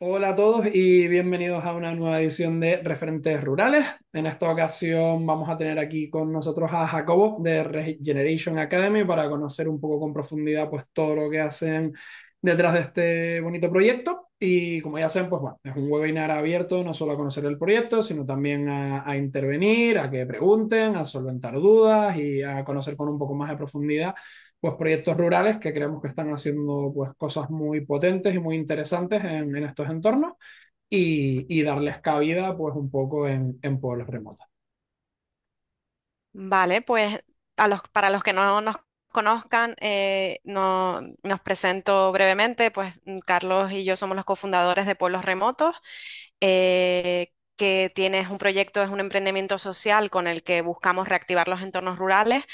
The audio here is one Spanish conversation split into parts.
Hola a todos y bienvenidos a una nueva edición de Referentes Rurales. En esta ocasión vamos a tener aquí con nosotros a Jacobo de Regeneration Academy para conocer un poco con profundidad pues todo lo que hacen detrás de este bonito proyecto. Y como ya saben, pues bueno, es un webinar abierto no solo a conocer el proyecto, sino también a, a intervenir, a que pregunten, a solventar dudas y a conocer con un poco más de profundidad pues proyectos rurales que creemos que están haciendo pues cosas muy potentes y muy interesantes en, estos entornos y, y, darles cabida pues un poco en, en pueblos remotos. Vale, pues a los, para los que no nos conozcan, eh, no- nos presento brevemente, pues Carlos y yo somos los cofundadores de Pueblos Remotos, eh, que tienes un proyecto, es un emprendimiento social con el que buscamos reactivar los entornos rurales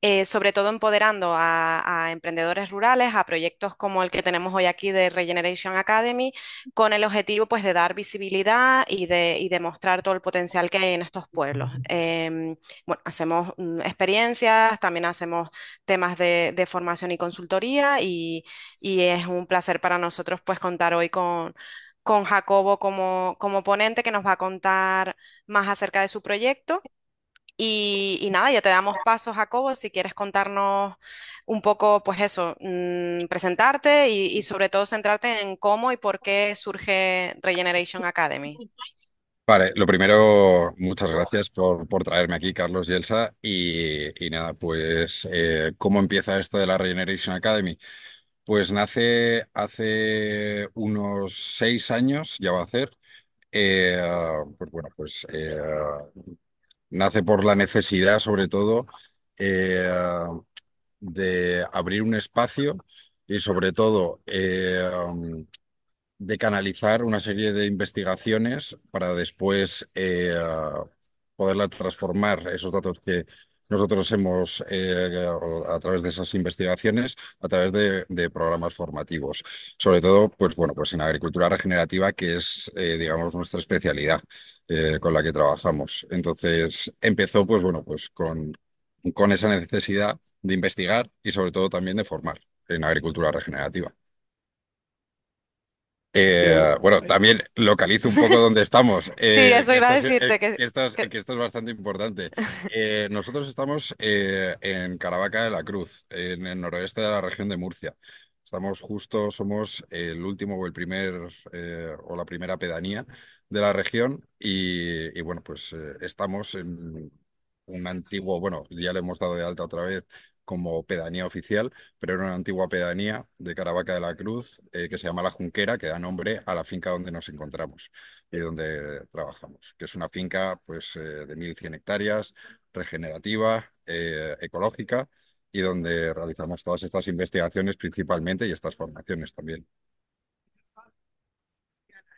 eh, sobre todo empoderando a, a emprendedores rurales, a proyectos como el que tenemos hoy aquí de Regeneration Academy, con el objetivo pues de dar visibilidad y de, y de mostrar todo el potencial que hay en estos pueblos. Em, bueno, hacemos mm, experiencias, también hacemos temas de, de formación y consultoría y, y es un placer para nosotros pues contar hoy con con Jacobo como, como ponente que nos va a contar más acerca de su proyecto. Y, nada, ya te damos paso, Jacobo, si quieres contarnos un poco, pues eso, mm, presentarte y, y sobre todo centrarte en cómo y por qué surge Regeneration Academy. Vale, lo primero, muchas gracias por, por traerme aquí, Carlos y Elsa. Y, y nada, pues, eh, ¿cómo empieza esto de la Regeneration Academy? Pues nace hace unos seis años, ya va a hacer. Eh, pues bueno, pues eh, nace por la necesidad, sobre todo, eh, de abrir un espacio y sobre todo eh, de canalizar una serie de investigaciones para después eh, poderla transformar esos datos que nosotros hemos, eh, a través de esas investigaciones, a través de, programas formativos. Sobre todo, pues bueno, pues en agricultura regenerativa, que es, eh, digamos, nuestra especialidad eh, con la que trabajamos. Entonces, empezó, pues bueno, pues con, con esa necesidad de investigar y sobre todo también de formar en agricultura regenerativa. Eh, bueno, también localizo un poco dónde estamos, Sí, eh, eso iba a es, eh, decirte, que, que esto es- que- que esto es bastante importante. Eh, nosotros estamos en Caravaca de la Cruz, en el noroeste de la región de Murcia. Estamos justo, somos el último o el primer o la primera pedanía de la región y, y bueno, pues estamos en un antiguo, bueno, ya le hemos dado de alta otra vez como pedanía oficial pero era una antigua pedanía de Caravaca de la Cruz eh, que se llama La Junquera, que da nombre a la finca donde nos encontramos y donde trabajamos, que es una finca pues, eh, de 1.100 hectáreas, regenerativa, eh, ecológica, y donde realizamos todas estas investigaciones principalmente y estas formaciones también.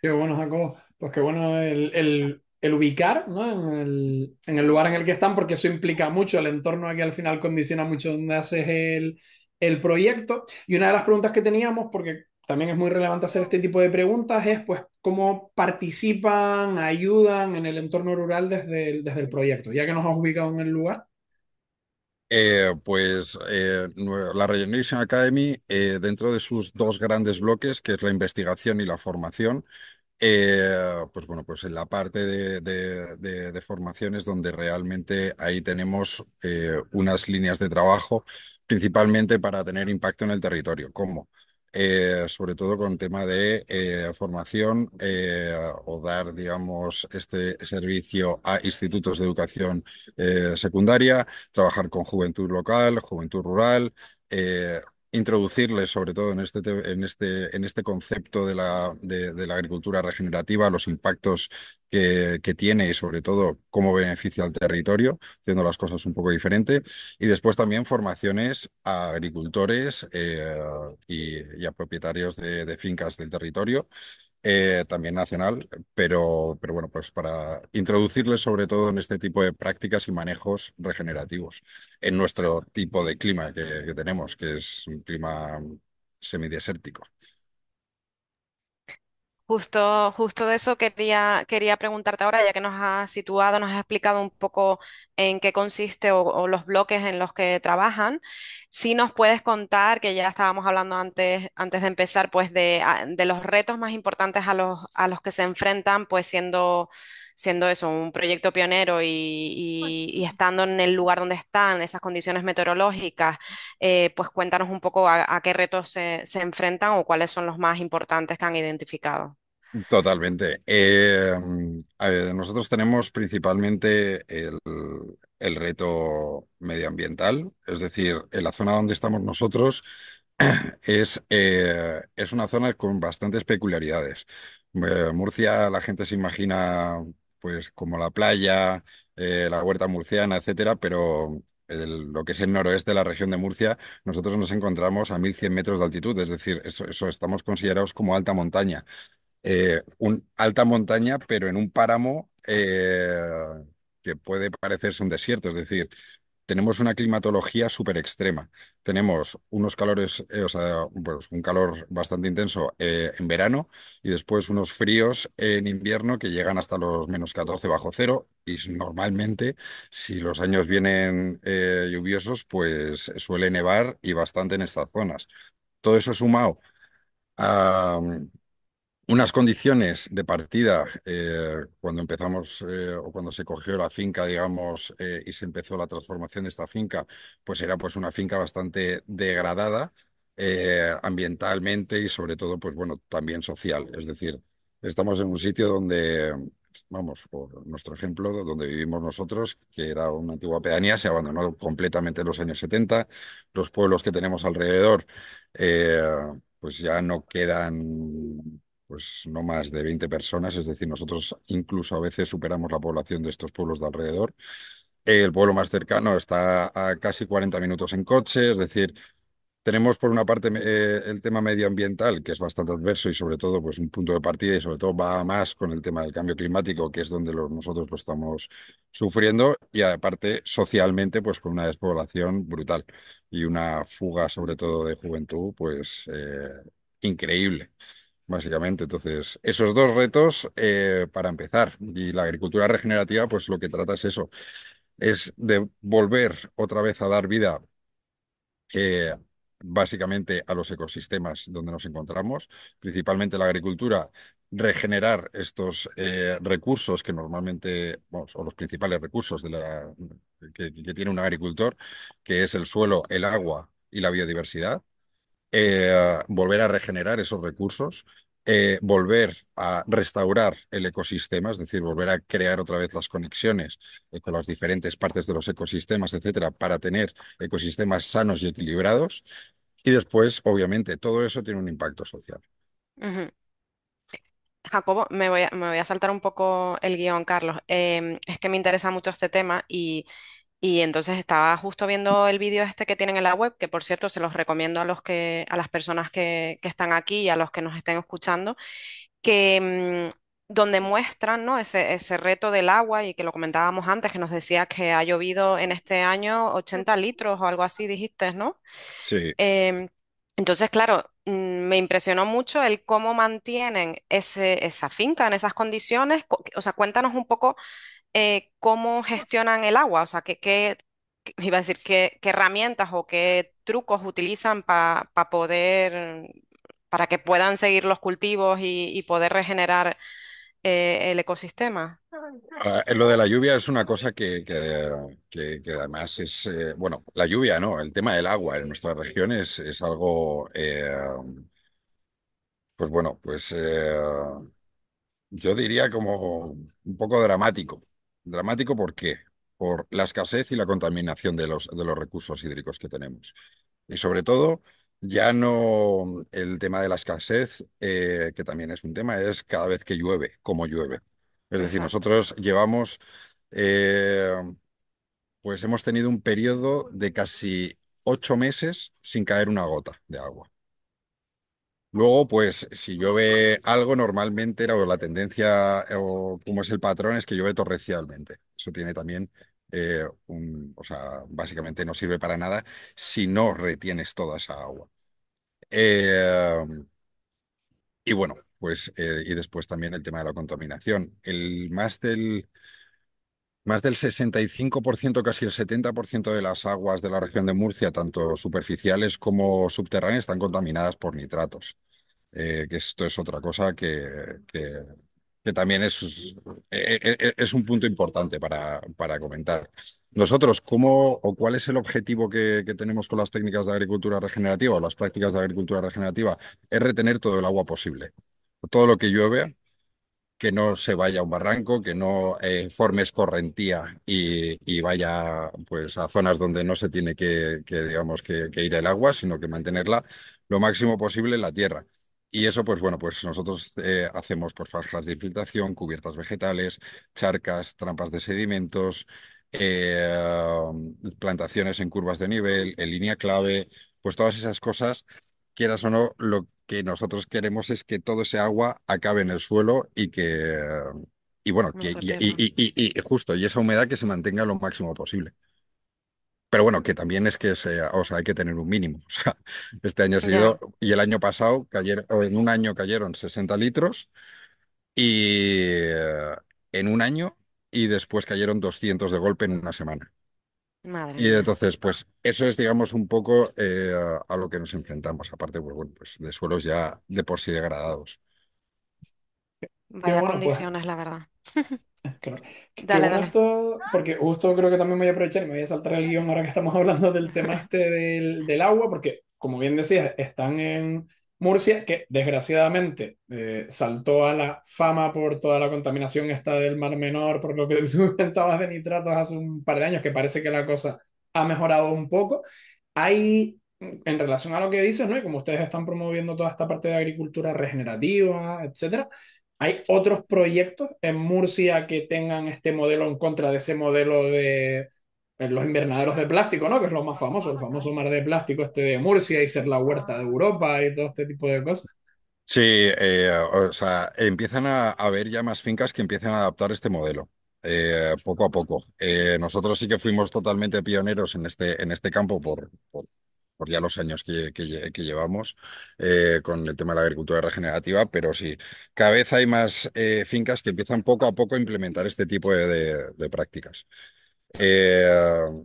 Qué bueno, Jacobo. Pues qué bueno el, el ubicar, ¿no? En el, en el lugar en el que están, porque eso implica mucho, el entorno aquí al final condiciona mucho donde haces el, el proyecto. Y una de las preguntas que teníamos, porque también es muy relevante hacer este tipo de preguntas, es pues cómo participan, ayudan en el entorno rural desde el, desde el proyecto, ya que nos has ubicado en el lugar. Eh, pues eh, la Regeneration Academy, eh, dentro de sus dos grandes bloques, que es la investigación y la formación, Eh, pues bueno, pues en la parte de, de, de- formaciones donde realmente ahí tenemos eh, unas líneas de trabajo principalmente para tener impacto en el territorio. ¿Cómo? Eh, sobre todo con tema de formación o dar, digamos, este servicio a institutos de educación secundaria, trabajar con juventud local, juventud rural. Introducirles, sobre todo en este, te- en este, en este concepto de la, de, la agricultura regenerativa, los impactos que, que tiene y sobre todo cómo beneficia al territorio, haciendo las cosas un poco diferente. Y después también formaciones a agricultores eh, y, a propietarios de fincas del territorio eh, también nacional, pero, pero bueno, pues para introducirles sobre todo en este tipo de prácticas y manejos regenerativos, en nuestro tipo de clima que, que tenemos, que es un clima semidesértico. Justo, justo de eso quería, quería preguntarte ahora, ya que nos has situado, nos has explicado un poco en qué consiste o, o los bloques en los que trabajan. Si nos puedes contar, que ya estábamos hablando antes, antes de empezar, pues de, a- de los retos más importantes a los, a los que se enfrentan, pues siendo, siendo eso, un proyecto pionero y, y- y estando en el lugar donde están, esas condiciones meteorológicas, eh, pues cuéntanos un poco a, a qué retos se, se enfrentan o cuáles son los más importantes que han identificado. Totalmente. Eh, ver, nosotros tenemos principalmente el, el reto medioambiental, es decir, en la zona donde estamos nosotros es, eh, es una zona con bastantes peculiaridades. Eh, Murcia, la gente se imagina pues como la playa, la huerta murciana, etcétera, pero lo que es el noroeste de la región de Murcia, nosotros nos encontramos a 1100 metros de altitud, es decir, eso estamos considerados como alta montaña eh, un alta montaña, pero en un páramo eh, que puede parecerse un desierto. Es decir, tenemos una climatología súper extrema. Tenemos unos calores, eh, o sea, pues un calor bastante intenso en verano y después unos fríos en invierno que llegan hasta los menos 14 bajo cero. Y normalmente, si los años vienen lluviosos, pues suele nevar y bastante en estas zonas. Todo eso sumado a, unas condiciones de partida eh, cuando empezamos eh, o cuando se cogió la finca, digamos, eh, y se empezó la transformación de esta finca, pues era pues una finca bastante degradada ambientalmente y sobre todo, pues bueno, también social. Es decir, estamos en un sitio donde, vamos, por nuestro ejemplo, donde vivimos nosotros, que era una antigua pedanía, se abandonó completamente en los años 70. Los pueblos que tenemos alrededor, pues ya no quedan pues no más de 20 personas, es decir, nosotros incluso a veces superamos la población de estos pueblos de alrededor. El pueblo más cercano está a casi 40 minutos en coche, es decir, tenemos por una parte eh, el tema medioambiental, que es bastante adverso y sobre todo pues un punto de partida y sobre todo va más con el tema del cambio climático, que es donde nosotros lo estamos sufriendo, y aparte socialmente pues con una despoblación brutal y una fuga sobre todo de juventud pues eh, increíble. Básicamente, entonces, esos dos retos eh, para empezar. Y la agricultura regenerativa, pues lo que trata es eso, es de volver otra vez a dar vida eh, básicamente a los ecosistemas donde nos encontramos, principalmente la agricultura, regenerar estos eh, recursos que normalmente, vamos, o los principales recursos de la, que que tiene un agricultor, que es el suelo, el agua y la biodiversidad eh, volver a regenerar esos recursos, eh, volver a restaurar el ecosistema, es decir, volver a crear otra vez las conexiones eh, con las diferentes partes de los ecosistemas, etcétera, para tener ecosistemas sanos y equilibrados. Y después, obviamente, todo eso tiene un impacto social. Jacobo, me voy a, me voy a saltar un poco el guion, Carlos. Em, es que me interesa mucho este tema y, y entonces estaba justo viendo el vídeo este que tienen en la web, que por cierto se los recomiendo a los que, a las personas que, que están aquí y a los que nos estén escuchando, que mm, donde muestran, ¿no? ese, ese reto del agua y que lo comentábamos antes, que nos decía que ha llovido en este año 80 litros o algo así, dijiste, ¿no? Sí, Em, entonces, claro, mm, me impresionó mucho el cómo mantienen ese, esa finca en esas condiciones. Co- O sea, cuéntanos un poco eh, cómo gestionan el agua, o sea, qué, qué- iba a decir, qué, qué herramientas o qué trucos utilizan para poder, para que puedan seguir los cultivos y, poder regenerar eh, el ecosistema. Ah, lo de la lluvia es una cosa que, que, que- además es, eh, bueno, la lluvia, ¿no? El tema del agua en nuestra región es, algo, eh, pues bueno, pues eh, Yo diría como un poco dramático. Dramático ¿por qué? Por la escasez y la contaminación de los, de los recursos hídricos que tenemos. Y sobre todo, ya no el tema de la escasez, eh, que también es un tema, es cada vez que llueve, cómo llueve. Es decir, Exacto. nosotros llevamos, eh, pues hemos tenido un periodo de casi ocho meses sin caer una gota de agua. Luego, pues, si llueve algo, normalmente o la tendencia o como es el patrón es que llueve torrencialmente. Eso tiene también eh, un, o sea, básicamente no sirve para nada si no retienes toda esa agua. Eh, y bueno, pues, eh, y después también el tema de la contaminación. El más del, más del 65%, casi el 70% de las aguas de la región de Murcia, tanto superficiales como subterráneas, están contaminadas por nitratos. Eh, que esto es otra cosa que, que, también es, eh, eh, es un punto importante para, para comentar. Nosotros, ¿cómo o cuál es el objetivo que, que, tenemos con las técnicas de agricultura regenerativa o las prácticas de agricultura regenerativa? Es retener todo el agua posible. Todo lo que llueve, que no se vaya a un barranco, que no eh, forme escorrentía y, vaya pues, a zonas donde no se tiene que, digamos, que, ir el agua, sino que mantenerla lo máximo posible en la tierra. Y eso, pues bueno, pues nosotros eh, hacemos por franjas de infiltración, cubiertas vegetales, charcas, trampas de sedimentos, eh, plantaciones en curvas de nivel, en línea clave, pues todas esas cosas, quieras o no, lo que nosotros queremos es que todo ese agua acabe en el suelo y que, y bueno, No que, se y, justo, y esa humedad que se mantenga lo máximo posible. Pero bueno, que también es que sea, o sea, hay que tener un mínimo. O sea, este año ha sido, y el año pasado cayeron, en un año cayeron 60 litros y eh, en un año y después cayeron 200 de golpe en una semana. Madre Y entonces, pues eso es, digamos, un poco eh, a, a lo que nos enfrentamos, aparte, pues bueno, pues de suelos ya de por sí degradados. Vaya bueno, pues condiciones, la verdad. Claro. Dale, bueno dale. esto, porque justo creo que también me voy a aprovechar y me voy a saltar el guion ahora que estamos hablando del tema este del, del agua, porque como bien decías, están en Murcia, que desgraciadamente eh, saltó a la fama por toda la contaminación esta del Mar Menor, por lo que tú comentabas de nitratos hace un par de años, que parece que la cosa ha mejorado un poco. Hay, en relación a lo que dices, ¿no? Y como ustedes están promoviendo toda esta parte de agricultura regenerativa, etcétera. ¿Hay otros proyectos en Murcia que tengan este modelo en contra de ese modelo de eh, los invernaderos de plástico, ¿no? Que es lo más famoso, el famoso mar de plástico este de Murcia y ser la huerta de Europa y todo este tipo de cosas. Sí, eh, o sea, empiezan a haber ya más fincas que empiezan a adaptar este modelo. eh, poco a poco. Eh, nosotros sí que fuimos totalmente pioneros en este, en este campo por, por, ya los años que, que lle- que llevamos con el tema de la agricultura regenerativa, pero sí, cada vez hay más fincas que empiezan poco a poco a implementar este tipo de prácticas. Eh,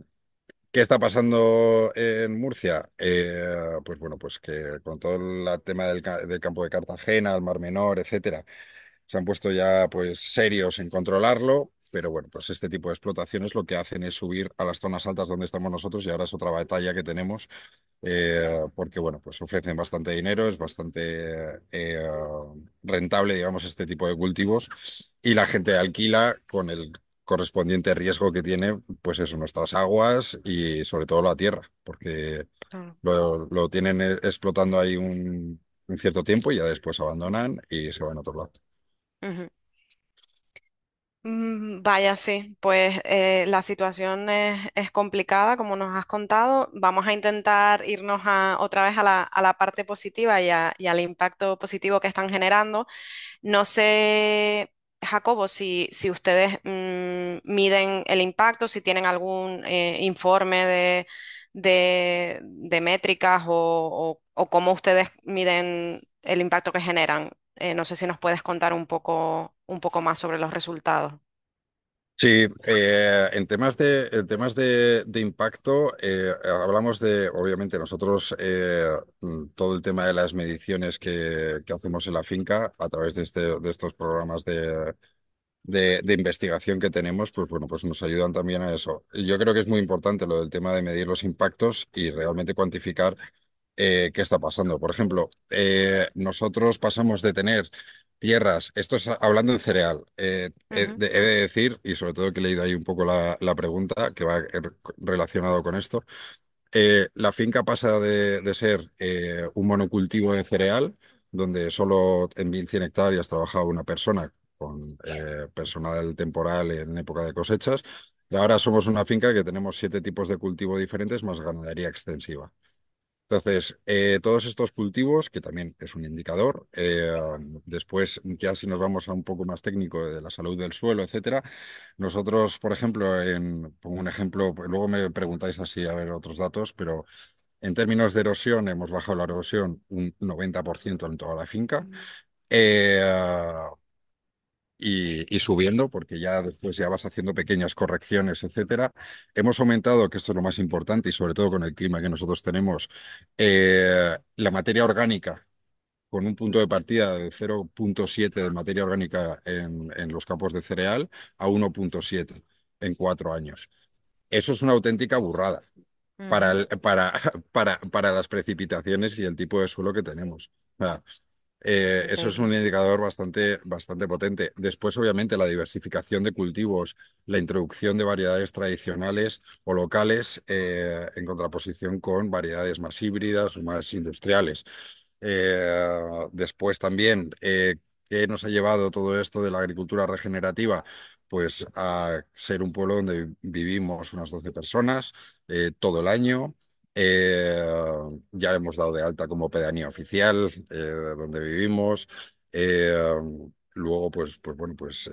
¿Qué está pasando en Murcia? Eh, pues bueno, pues que con todo el tema del, ca- del campo de Cartagena, el Mar Menor, etcétera, se han puesto ya pues serios en controlarlo, pero bueno, pues este tipo de explotaciones lo que hacen es subir a las zonas altas donde estamos nosotros y ahora es otra batalla que tenemos, eh, porque bueno, pues ofrecen bastante dinero, es bastante rentable, digamos, este tipo de cultivos y la gente alquila con el correspondiente riesgo que tiene, pues eso, nuestras aguas y sobre todo la tierra, porque Claro. lo, lo tienen eh, explotando ahí un, un cierto tiempo y ya después abandonan y se van a otro lado. Mm, Vaya, sí, pues eh, la situación es, es complicada, como nos has contado. Vamos a intentar irnos a, otra vez a la, a la parte positiva y, a- y al impacto positivo que están generando. No sé, Jacobo, si, si ustedes mm, miden el impacto, si tienen algún eh, informe de, de- métricas o, o- o cómo ustedes miden el impacto que generan. Eh, no sé si nos puedes contar un poco, un poco más sobre los resultados. Sí, eh, en temas de, en temas de, impacto, eh, hablamos de, obviamente, nosotros eh, mm, todo el tema de las mediciones que, que hacemos en la finca a través de, este, de estos programas de, de, de investigación que tenemos, pues bueno, pues nos ayudan también a eso. Yo creo que es muy importante lo del tema de medir los impactos y realmente cuantificar eh, qué está pasando. Por ejemplo, eh, nosotros pasamos de tener tierras, esto es hablando en cereal, eh, he, de, he de decir, y sobre todo que he leído ahí un poco la, la pregunta que va eh, relacionado con esto, eh, la finca pasa de, de ser eh, un monocultivo de cereal, donde solo en 100 hectáreas trabajaba una persona con personal temporal en época de cosechas. Y ahora somos una finca que tenemos siete tipos de cultivo diferentes más ganadería extensiva. Entonces, eh, todos estos cultivos, que también es un indicador, eh, después ya si nos vamos a un poco más técnico de la salud del suelo, etcétera, nosotros, por ejemplo, en, pongo un ejemplo, pues luego me preguntáis así a ver otros datos, pero en términos de erosión hemos bajado la erosión un 90% en toda la finca. Eh, y, y subiendo, porque ya después ya vas haciendo pequeñas correcciones, etcétera. Hemos aumentado, que esto es lo más importante, y sobre todo con el clima que nosotros tenemos, eh, la materia orgánica con un punto de partida de 0.7 de materia orgánica en, en los campos de cereal a 1.7 en cuatro años. Eso es una auténtica burrada para, Ujú, el- para, para, para las precipitaciones y el tipo de suelo que tenemos. O sea, eh, eso es un indicador bastante, bastante potente. Después, obviamente, la diversificación de cultivos, la introducción de variedades tradicionales o locales eh, en contraposición con variedades más híbridas o más industriales. Eh, después también, ¿qué nos ha llevado todo esto de la agricultura regenerativa? Pues a ser un pueblo donde vivimos unas 12 personas todo el año. Eh, ya hemos dado de alta como pedanía oficial eh, donde vivimos. Eh, luego, pues, pues bueno, pues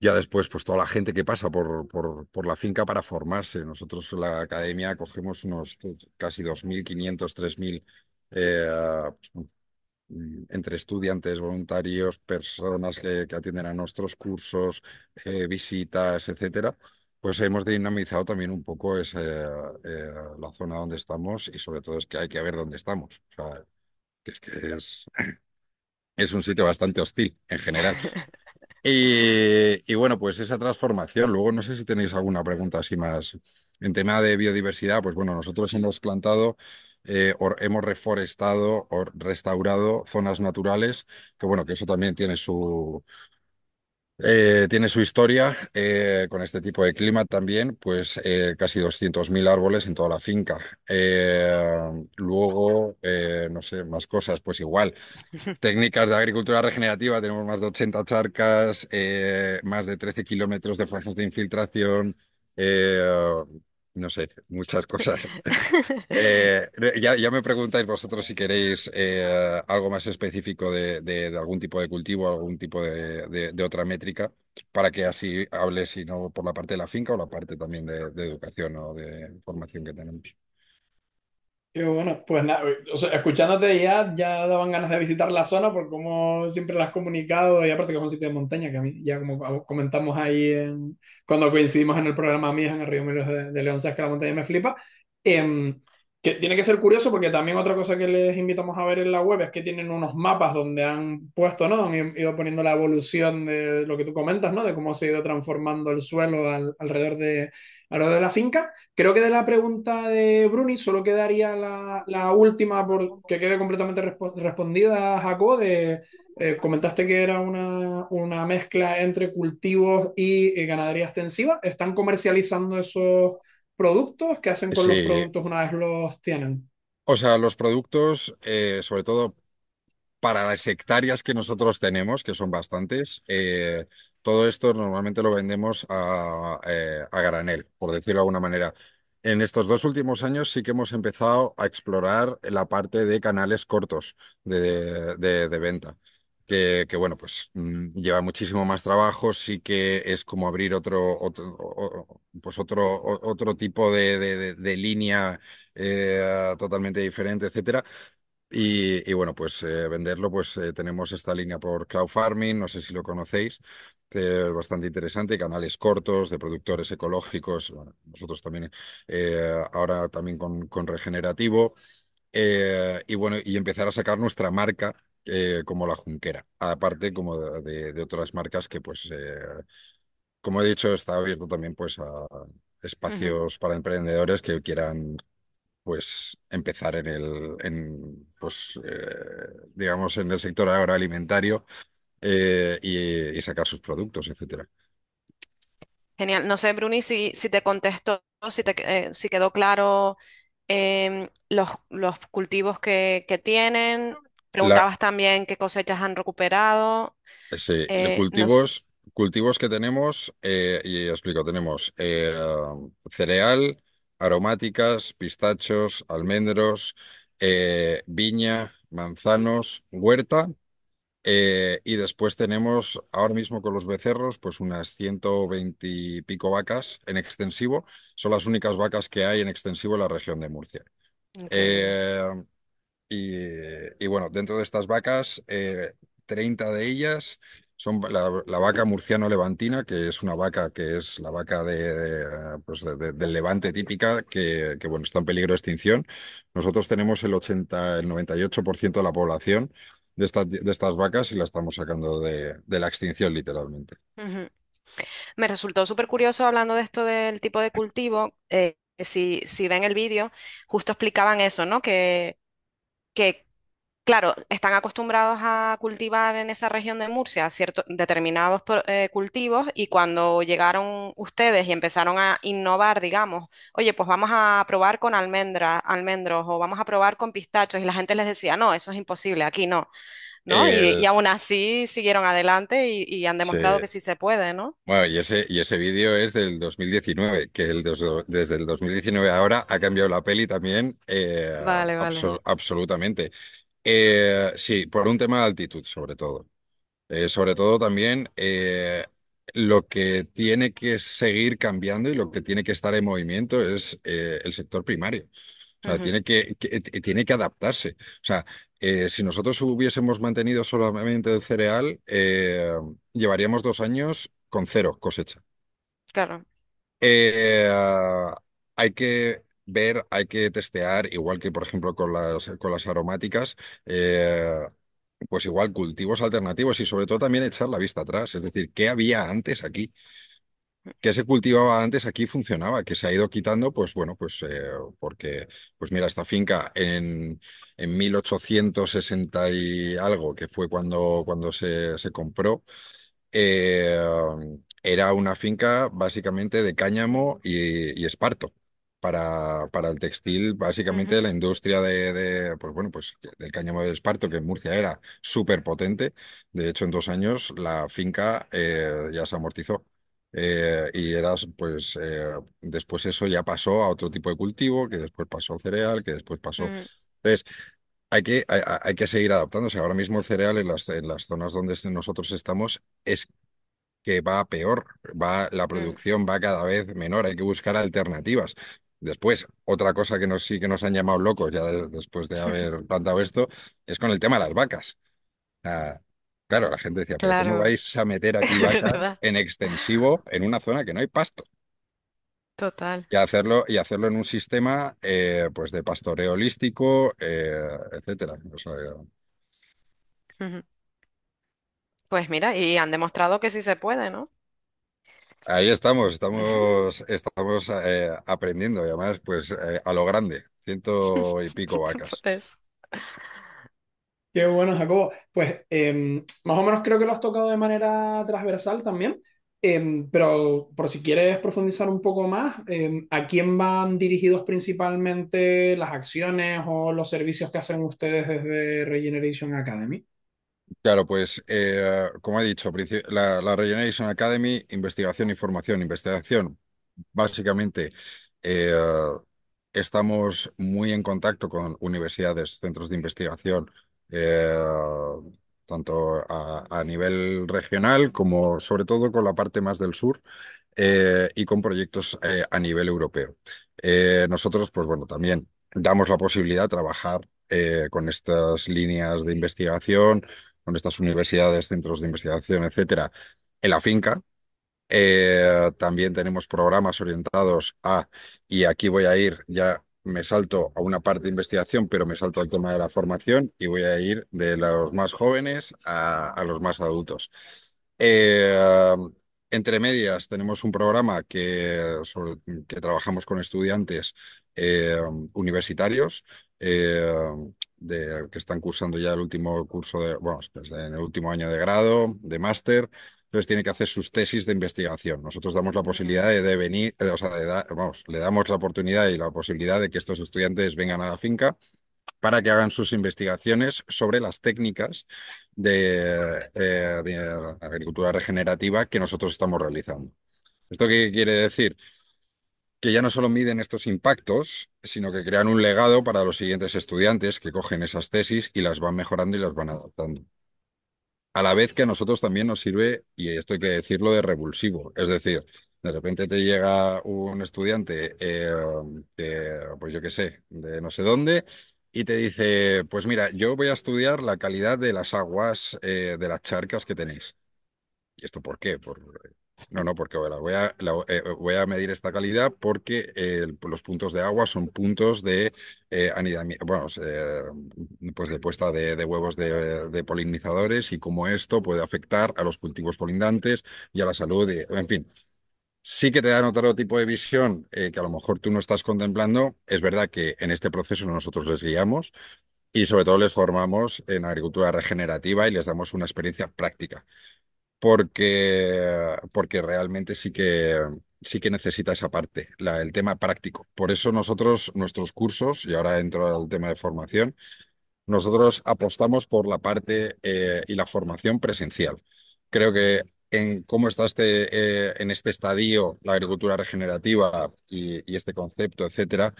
ya después, pues toda la gente que pasa por, por, por la finca para formarse. Nosotros en la academia cogemos unos casi 2.500, 3.000 eh, pues, entre estudiantes, voluntarios, personas que, atienden a nuestros cursos, visitas, etcétera. Pues hemos dinamizado también un poco ese, eh, la zona donde estamos y sobre todo es que hay que ver dónde estamos. O sea, que es que es, es un sitio bastante hostil en general. Y, y bueno, pues esa transformación. Luego no sé si tenéis alguna pregunta así más. En tema de biodiversidad, pues bueno, nosotros hemos plantado, eh, or- hemos reforestado o restaurado zonas naturales, que bueno, que eso también tiene su, eh, tiene su historia eh, con este tipo de clima también, pues eh, casi 200.000 árboles en toda la finca. Eh, luego, no sé, más cosas, pues igual. Técnicas de agricultura regenerativa, tenemos más de 80 charcas, más de 13 kilómetros de franjas de infiltración, no sé, muchas cosas. Eh, ya, ya me preguntáis vosotros si queréis eh, algo más específico de, de- de algún tipo de cultivo, algún tipo de, de- otra métrica, para que así hable, si no por la parte de la finca o la parte también de, de educación o de formación que tenemos. Bueno, pues escuchándote ya, ya daban ganas de visitar la zona por cómo siempre la has comunicado y aparte que es un sitio de montaña que a mí, ya como comentamos ahí cuando coincidimos en el programa Mías en el Río Milos de, de León, sabes que la montaña me flipa. Em, que tiene que ser curioso porque también otra cosa que les invitamos a ver en la web es que tienen unos mapas donde han puesto, ¿no? Han ido poniendo la evolución de lo que tú comentas, ¿no? De cómo se ha ido transformando el suelo al- alrededor de, alrededor de la finca. Creo que de la pregunta de Bruni solo quedaría la, la última por que quede completamente respo- respondida, Jacob, de eh, comentaste que era una, una mezcla entre cultivos y eh, ganadería extensiva. ¿Están comercializando esos productos? ¿Qué hacen con los productos una vez los tienen? o sea, los productos, eh, sobre todo para las hectáreas que nosotros tenemos, que son bastantes, eh, todo esto normalmente lo vendemos a, eh, a granel, por decirlo de alguna manera. En estos dos últimos años sí que hemos empezado a explorar la parte de canales cortos de, venta. Que, bueno, pues mm, lleva muchísimo más trabajo, sí que es como abrir otro, pues otro, otro tipo de línea eh, totalmente diferente, etcétera. Y, y bueno, pues eh, venderlo, pues eh, tenemos esta línea por Cloud Farming, no sé si lo conocéis, es bastante interesante, canales cortos de productores ecológicos, bueno, nosotros también, eh, ahora también con, con regenerativo, eh, y bueno, y empezar a sacar nuestra marca eh, como la Junquera, aparte como de, otras marcas que pues, eh, como he dicho, está abierto también pues a espacios para emprendedores que quieran pues empezar en el, en, pues, eh, digamos, en el sector agroalimentario eh, y, y sacar sus productos, etcétera. Genial. No sé, Bruni, si, si te contestó, si, te, eh, si quedó claro em, los, los cultivos que, que tienen. La, Preguntabas también qué cosechas han recuperado. sí, los Eh, no cultivos, cultivos que tenemos, eh, y explico, tenemos cereal, aromáticas, pistachos, almendros, eh, viña, manzanos, huerta. Eh, y después tenemos ahora mismo con los becerros, pues unas 120 y pico vacas en extensivo. Son las únicas vacas que hay en extensivo en la región de Murcia. Eh, y, y bueno, dentro de estas vacas, eh, 30 de ellas son la, vaca murciano-levantina, que es una vaca que es la vaca de, pues de- de- del Levante típica, que, que, bueno, está en peligro de extinción. Nosotros tenemos el 80, el 98% de la población de estas, de estas vacas y la estamos sacando de, la extinción, literalmente. Me resultó súper curioso hablando de esto del tipo de cultivo. eh, si, si ven el vídeo, justo explicaban eso, ¿no? Que, que, claro, están acostumbrados a cultivar en esa región de Murcia ciertos determinados eh, cultivos y cuando llegaron ustedes y empezaron a innovar, digamos, oye, pues vamos a probar con almendra, almendros o vamos a probar con pistachos y la gente les decía, no, eso es imposible, aquí no, ¿no? Y, Eh, y aún así siguieron adelante y, y han demostrado que sí se puede, ¿no? Bueno, y ese, y ese vídeo es del 2019, que el dos- desde el 2019 ahora ha cambiado la peli también eh, Vale, vale. absol- absolutamente. Eh, sí, por un tema de altitud, sobre todo. Eh, sobre todo también eh, lo que tiene que seguir cambiando y lo que tiene que estar en movimiento es eh, el sector primario. O sea, Ujú, tiene que, que- tiene que adaptarse. O sea, eh, si nosotros hubiésemos mantenido solamente el cereal, eh, llevaríamos dos años con cero cosecha. Claro. Eh, hay que ver, hay que testear, igual que por ejemplo con las, con las aromáticas, eh, pues igual cultivos alternativos y sobre todo también echar la vista atrás, es decir, ¿qué había antes aquí? ¿Qué se cultivaba antes aquí funcionaba? Que se ha ido quitando, pues bueno, pues eh, porque, pues mira, esta finca en, en 1860 y algo, que fue cuando, cuando se, se compró, eh, era una finca básicamente de cáñamo y, y esparto. Para, para el textil, básicamente la industria de, de, pues bueno, pues del cáñamo de esparto, que en Murcia era súper potente. De hecho, en dos años la finca eh, ya se amortizó. Eh, y era, pues, eh, después eso ya pasó a otro tipo de cultivo, que después pasó al cereal, que después pasó. ujú, Entonces, hay que, hay, hay que seguir adaptándose. Ahora mismo el cereal en las, en las zonas donde nosotros estamos es que va peor, va, la mm. producción va cada vez menor, hay que buscar alternativas. Después, otra cosa que nos sí que nos han llamado locos ya de- después de haber plantado esto, es con el tema de las vacas. Ah, claro, la gente decía, pero ¿cómo Claro, vais a meter aquí vacas en extensivo en una zona que no hay pasto? Total. Y hacerlo, y hacerlo en un sistema eh, pues de pastoreo holístico, eh, etcétera. O sea, Ujú. Pues mira, y han demostrado que sí se puede, ¿no? Ahí estamos, estamos, estamos eh, aprendiendo y además, pues eh, a lo grande, ciento y pico vacas. eso. Qué bueno, Jacobo. Pues em, más o menos creo que lo has tocado de manera transversal también, Em, pero por si quieres profundizar un poco más, em, ¿a quién van dirigidos principalmente las acciones o los servicios que hacen ustedes desde Regeneration Academy? Claro, pues eh, como he dicho, la, la Regeneration Academy, investigación y formación. Investigación, básicamente, eh, estamos muy en contacto con universidades, centros de investigación, eh, tanto a, nivel regional como sobre todo con la parte más del sur y con proyectos a nivel europeo. Nosotros, pues bueno, también damos la posibilidad de trabajar con estas líneas de investigación, con estas universidades, centros de investigación, etcétera, en la finca. Eh, también tenemos programas orientados a, y aquí voy a ir, ya me salto a una parte de investigación, pero me salto al tema de la formación y voy a ir de los más jóvenes a, los más adultos. Eh, entre medias tenemos un programa que, que trabajamos con estudiantes eh, universitarios de- que están cursando ya el último curso de, bueno, en el último año de grado, de máster. Entonces tiene que hacer sus tesis de investigación. Nosotros damos la posibilidad de, de venir, eh, o sea, de vamos, le damos la oportunidad y la posibilidad de que estos estudiantes vengan a la finca para que hagan sus investigaciones sobre las técnicas de, eh, de agricultura regenerativa que nosotros estamos realizando. ¿Esto qué quiere decir? Que ya no solo miden estos impactos, sino que crean un legado para los siguientes estudiantes que cogen esas tesis y las van mejorando y las van adaptando. A la vez que a nosotros también nos sirve, y esto hay que decirlo, de revulsivo. Es decir, de repente te llega un estudiante, eh, que, pues yo qué sé, de no sé dónde, y te dice, pues mira, yo voy a estudiar la calidad de las aguas eh, de las charcas que tenéis. ¿Y esto por qué? Por... No, no, porque eh, voy a medir esta calidad porque eh, los puntos de agua son puntos de eh, anidamiento, bueno, pues de puesta de, huevos de, polinizadores y cómo esto puede afectar a los cultivos polindantes y a la salud, de- en fin. Sí que te dan otro tipo de visión que a lo mejor tú no estás contemplando. Es verdad que en este proceso nosotros les guiamos y sobre todo les formamos en agricultura regenerativa y les damos una experiencia práctica porque, porque realmente sí que, sí que necesita esa parte, el tema práctico. Por eso nosotros, nuestros cursos, y ahora entro al tema de formación, nosotros apostamos por la parte eh, y la formación presencial. Creo que en cómo está este, eh, en este estadio la agricultura regenerativa y, este concepto, etcétera,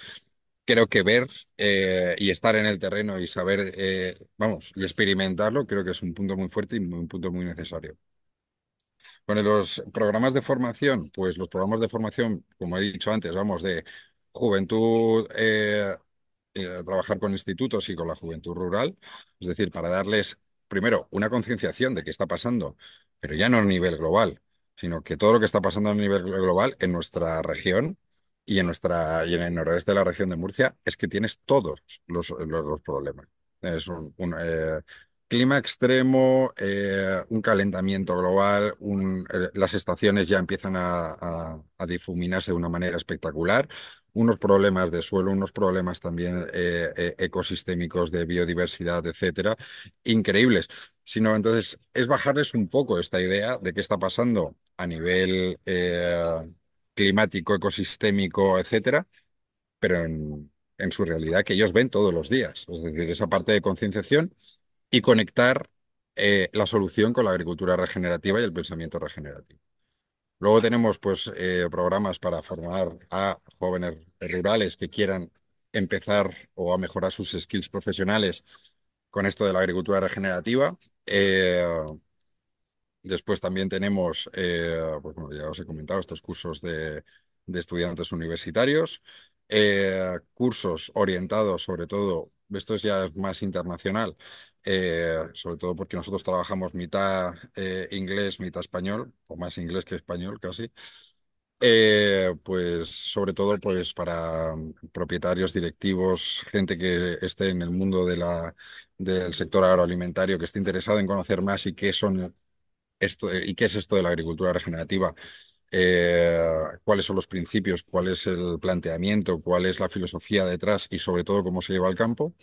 creo que ver eh, y estar en el terreno y saber, vamos, y experimentarlo, creo que es un punto muy fuerte y un punto muy necesario. Bueno, los programas de formación, pues los programas de formación, como he dicho antes, vamos de juventud, eh, eh, trabajar con institutos y con la juventud rural, es decir, para darles, primero, una concienciación de qué está pasando, pero ya no a nivel global, sino que todo lo que está pasando a nivel global en nuestra región y en nuestra y en el noroeste de la región de Murcia es que tienes todos los, los, problemas. Es un, un, eh, clima extremo, eh, un calentamiento global, eh, las estaciones ya empiezan a, difuminarse de una manera espectacular, unos problemas de suelo, unos problemas también eh, ecosistémicos de biodiversidad, etcétera, increíbles. Sino entonces es bajarles un poco esta idea de qué está pasando a nivel climático, ecosistémico, etcétera, pero en su realidad que ellos ven todos los días. Es decir, esa parte de concienciación y conectar eh, la solución con la agricultura regenerativa y el pensamiento regenerativo. Luego tenemos pues eh, programas para formar a jóvenes rurales que quieran empezar o a mejorar sus skills profesionales con esto de la agricultura regenerativa. Eh, Después también tenemos, pues bueno, ya os he comentado, estos cursos de, de estudiantes universitarios, cursos orientados sobre todo, esto es ya más internacional, eh, sobre todo porque nosotros trabajamos mitad eh, inglés, mitad español, o más inglés que español casi. Eh, pues sobre todo pues para mm, propietarios, directivos, gente que esté en el mundo de la, del sector agroalimentario, que esté interesado en conocer más y qué son esto, ¿y qué es esto de la agricultura regenerativa? ¿cuáles son los principios? ¿Cuál es el planteamiento? ¿Cuál es la filosofía detrás? Y sobre todo, cómo se lleva al campo.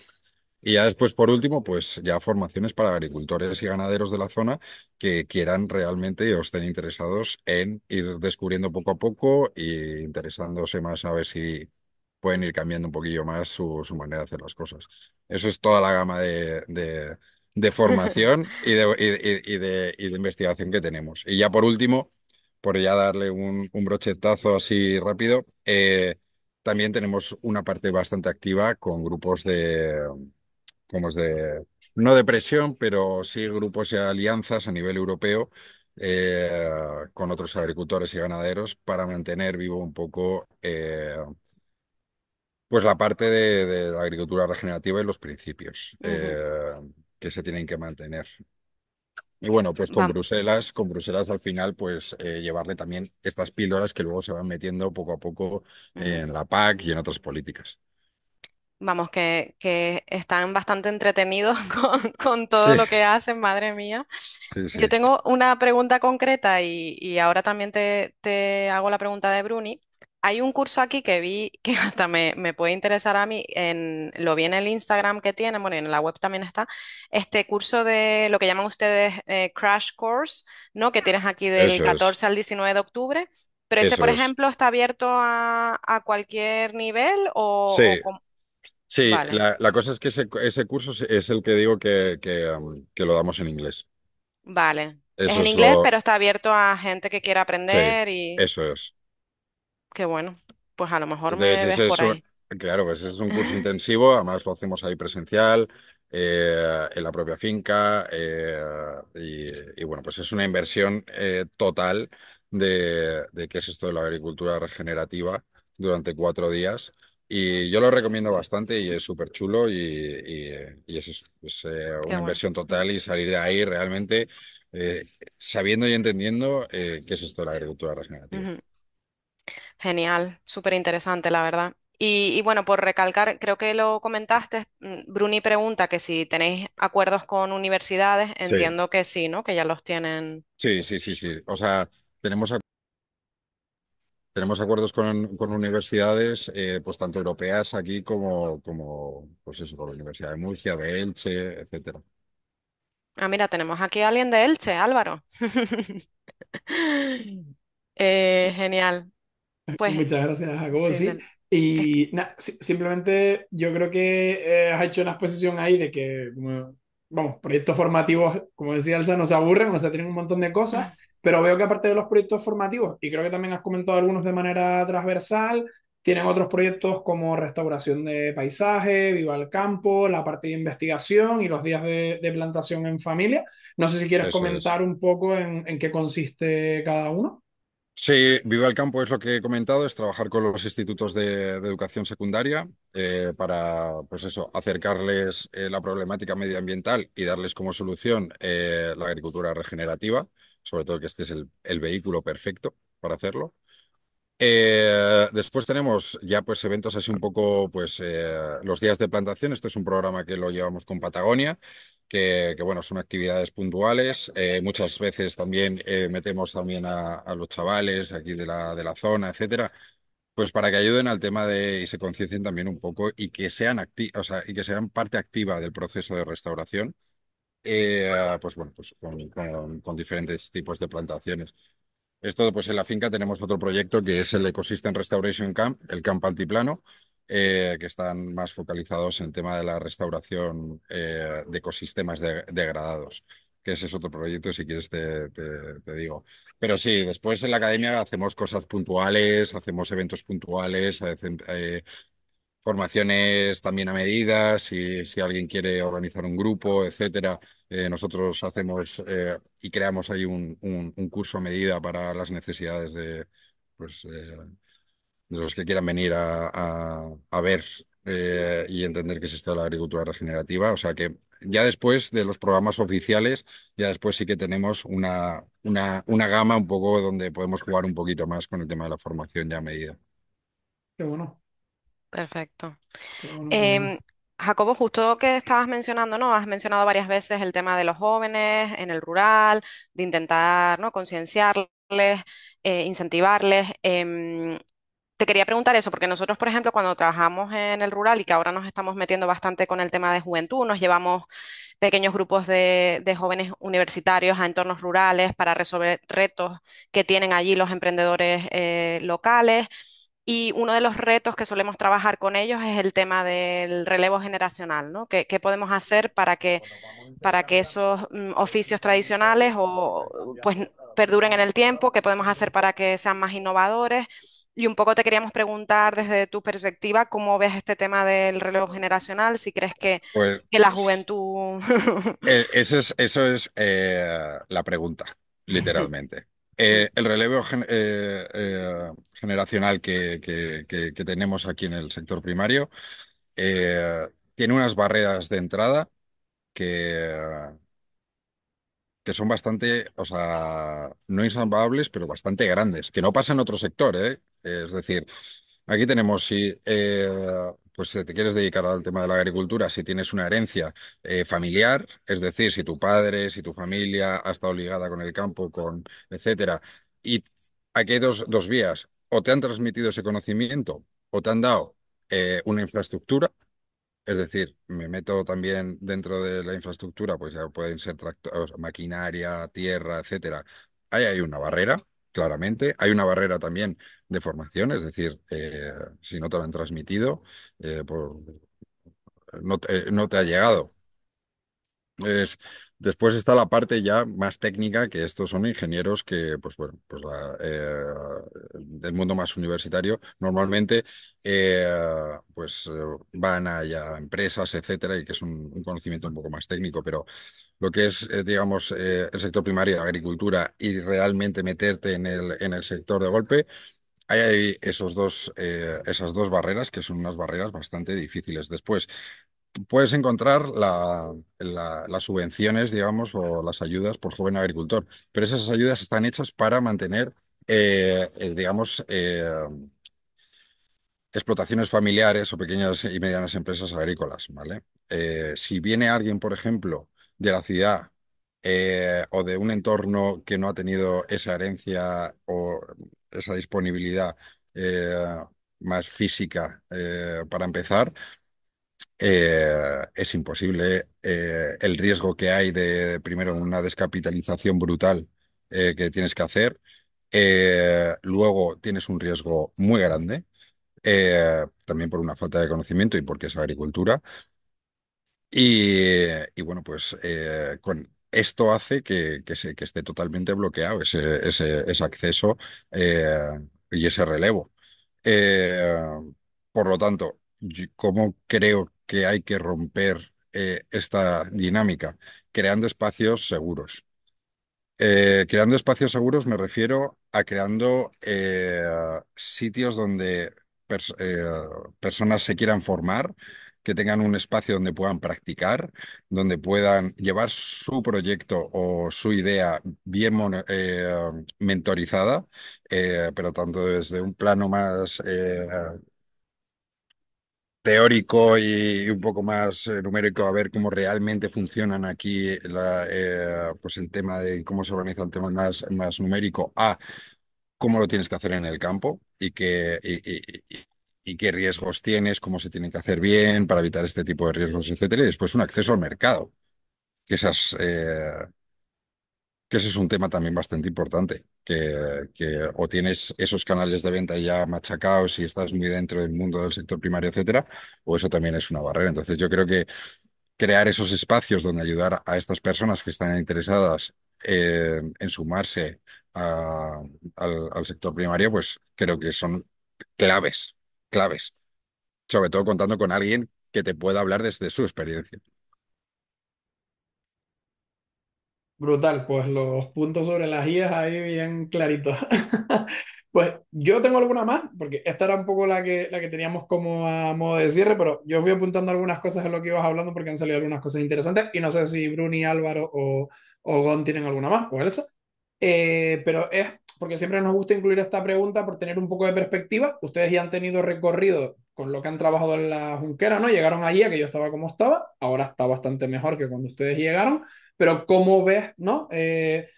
Y ya después, por último, pues ya formaciones para agricultores y ganaderos de la zona que quieran realmente o estén interesados en ir descubriendo poco a poco e interesándose más a ver si pueden ir cambiando un poquillo más su, su manera de hacer las cosas. Eso es toda la gama de, de- de formación y de, y- y- y de, y de investigación que tenemos. Y ya por último, por ya darle un, un brochetazo así rápido, eh, también tenemos una parte bastante activa con grupos de como es de, no de presión, pero sí grupos y alianzas a nivel europeo eh, con otros agricultores y ganaderos para mantener vivo un poco eh, pues la parte de, de la agricultura regenerativa y los principios eh, que se tienen que mantener. Y bueno, pues con Bruselas, con Bruselas al final, pues eh, llevarle también estas píldoras que luego se van metiendo poco a poco en la PAC y en otras políticas. Vamos, que, que están bastante entretenidos con, con todo Sí, lo que hacen, madre mía. sí, Yo sí. tengo una pregunta concreta y, y ahora también te, te hago la pregunta de Bruni. Hay un curso aquí que vi que hasta me, me puede interesar a mí, en, lo vi en el Instagram que tienen, bueno, y en la web también está, este curso de lo que llaman ustedes eh, Crash Course, ¿no? Que tienes aquí del Eso es, 14 al 19 de octubre. Pero ese, por es. ejemplo, ¿está abierto a, a cualquier nivel o, o Sí, cómo? Sí, Vale. la, la cosa es que ese, ese curso es es el que digo que, que, um, que lo damos en inglés. Vale. Es Eso en es inglés, lo... pero está abierto a gente que quiera Sí, aprender y eso es. qué bueno. Pues a lo mejor Entonces, me ves ese es por un, ahí. claro, pues ese es un curso intensivo, además lo hacemos ahí presencial, eh, en la propia finca, eh, y, y bueno, pues es una inversión eh, total de, de qué es esto de la agricultura regenerativa durante cuatro días. Y yo lo recomiendo bastante y es súper chulo y, y, y es, eh, una bueno. inversión total y salir de ahí realmente eh, sabiendo y entendiendo eh, qué es esto de la agricultura regenerativa. Ujú. Genial, súper interesante, la verdad. Y, y bueno, por recalcar, creo que lo comentaste, mm, Bruni pregunta que si tenéis acuerdos con universidades, Sí, entiendo que sí, ¿no? Que ya los tienen. sí, sí, sí, sí. O sea, tenemos, tenemos acuerdos con, con universidades, eh, pues tanto europeas aquí como, como pues eso, con la Universidad de Murcia, de Elche, etcétera. Ah, mira, tenemos aquí a alguien de Elche, Álvaro. Eh, genial. Pues Muchas gracias, Jacobo, sí, Y si- simplemente yo creo que eh, has hecho una exposición ahí de que, como, vamos, proyectos formativos, como decía Elsa, no se aburren, o sea, tienen un montón de cosas, pero veo que aparte de los proyectos formativos, y creo que también has comentado algunos de manera transversal, tienen otros proyectos como restauración de paisaje, Viva el Campo, la parte de investigación y los días de, de plantación en familia. No sé si quieres Eso es. comentar un poco en, en qué consiste cada uno. Sí, Viva el Campo es lo que he comentado, es trabajar con los institutos de, de educación secundaria eh, para, pues eso, acercarles eh, la problemática medioambiental y darles como solución eh, la agricultura regenerativa, sobre todo que este es el, el vehículo perfecto para hacerlo. Eh, después tenemos ya pues eventos así un poco, pues eh, los días de plantación. Esto es un programa que lo llevamos con Patagonia, que, que, bueno, son actividades puntuales. Eh, muchas veces también metemos también a, a los chavales aquí de la, de la zona, etcétera, pues para que ayuden al tema de y se conciencien también un poco y que sean acti- y que sean parte activa del proceso de restauración. Eh, pues bueno, pues con, con con diferentes tipos de plantaciones. Esto, pues en la finca tenemos otro proyecto que es el Ecosystem Restoration Camp, el campo altiplano, eh, que están más focalizados en el tema de la restauración eh, de ecosistemas de- degradados, que ese es otro proyecto, si quieres te, te- te digo. Pero sí, después en la academia hacemos cosas puntuales, hacemos eventos puntuales, hacen- eh, formaciones también a medida, si, si alguien quiere organizar un grupo, etcétera. Eh, nosotros hacemos eh, y creamos ahí un, un- curso a medida para las necesidades de, pues, eh, de los que quieran venir a, a- ver y entender qué es esto de la agricultura regenerativa. O sea que ya después de los programas oficiales, ya después sí que tenemos una, una, una gama un poco donde podemos jugar un poquito más con el tema de la formación ya a medida. Qué bueno, Perfecto. Em, Jacobo, justo que estabas mencionando, ¿no? Has mencionado varias veces el tema de los jóvenes en el rural, de intentar, ¿no? Concienciarles, eh, incentivarles. Em, te quería preguntar eso, porque nosotros, por ejemplo, cuando trabajamos en el rural y que ahora nos estamos metiendo bastante con el tema de juventud, nos llevamos pequeños grupos de, de jóvenes universitarios a entornos rurales para resolver retos que tienen allí los emprendedores eh, locales. Y uno de los retos que solemos trabajar con ellos es el tema del relevo generacional, ¿no? ¿Qué, qué podemos hacer para que, para que esos mm, oficios tradicionales o, pues, perduren en el tiempo? ¿Qué podemos hacer para que sean más innovadores? Y un poco te queríamos preguntar desde tu perspectiva, ¿cómo ves este tema del relevo generacional? Si crees que, Pues que la juventud... Eh, eso es, eso es eh, la pregunta, literalmente. Eh, el relevo eh, eh, generacional que, tenemos aquí en el sector primario tiene unas barreras de entrada que, que son bastante, o sea, no insalvables, pero bastante grandes, que no pasa en otro sector. Es decir, aquí tenemos, si pues si te quieres dedicar al tema de la agricultura, si tienes una herencia eh, familiar, es decir, si tu padre, si tu familia ha estado ligada con el campo, con etcétera, y aquí hay dos, vías, o te han transmitido ese conocimiento, o te han dado eh, una infraestructura es decir, me meto también dentro de la infraestructura, pues ya pueden ser tractores, maquinaria, tierra, etcétera. Ahí hay una barrera, claramente. Hay una barrera también de formación, es decir, eh, si no te lo han transmitido, eh, por- no te, no te ha llegado. Es- después está la parte ya más técnica, que estos son ingenieros que, pues bueno, pues la, eh, del mundo más universitario, normalmente eh, pues eh, van a ya empresas, etcétera, y que es un, conocimiento un poco más técnico, pero lo que es, digamos, el sector primario agricultura y realmente meterte en el, en el sector de golpe, hay esos dos, esas dos barreras que son unas barreras bastante difíciles. Después, puedes encontrar la- la- las subvenciones, digamos, o las ayudas por joven agricultor, pero esas ayudas están hechas para mantener, eh, eh, digamos, eh, explotaciones familiares o pequeñas y medianas empresas agrícolas, ¿vale? Si viene alguien, por ejemplo, de la ciudad o de un entorno que no ha tenido esa herencia o esa disponibilidad más física para empezar, eh, es imposible. eh, el riesgo que hay de, primero, una descapitalización brutal eh, que tienes que hacer. luego tienes un riesgo muy grande también por una falta de conocimiento y porque es agricultura. Y, y bueno, pues con esto hace que, que, se- que esté totalmente bloqueado ese, ese, acceso y ese relevo. Por lo tanto, ¿cómo creo que hay que romper eh, esta dinámica? Creando espacios seguros. Eh, creando espacios seguros me refiero a creando eh, sitios donde pers- personas se quieran formar, que tengan un espacio donde puedan practicar, donde puedan llevar su proyecto o su idea bien mentorizada, pero tanto desde un plano más teórico y un poco más eh, numérico a ver cómo realmente funcionan aquí la, eh, pues el tema de cómo se organiza el tema más, más numérico a cómo lo tienes que hacer en el campo y qué, y, qué riesgos tienes, cómo se tienen que hacer bien para evitar este tipo de riesgos, etcétera. Y después un acceso al mercado, que esas, eh, que ese es un tema también bastante importante, que, o tienes esos canales de venta ya machacados y estás muy dentro del mundo del sector primario, etcétera, o eso también es una barrera. Entonces yo creo que crear esos espacios donde ayudar a estas personas que están interesadas eh, en sumarse al sector primario, pues creo que son claves, claves, sobre todo contando con alguien que te pueda hablar desde su experiencia. Brutal, pues los puntos sobre las IAs ahí bien claritos. Pues yo tengo alguna más, porque esta era un poco la que, la que teníamos como a modo de cierre, pero yo fui apuntando algunas cosas en lo que ibas hablando porque han salido algunas cosas interesantes y no sé si Bruni, Álvaro o, o Gon tienen alguna más, o Elsa. Eh, pero es porque siempre nos gusta incluir esta pregunta por tener un poco de perspectiva. Ustedes ya han tenido recorrido con lo que han trabajado en la Junquera, ¿no? Llegaron allí a que yo estaba como estaba, ahora está bastante mejor que cuando ustedes llegaron, pero ¿cómo ves, ¿no? Eh,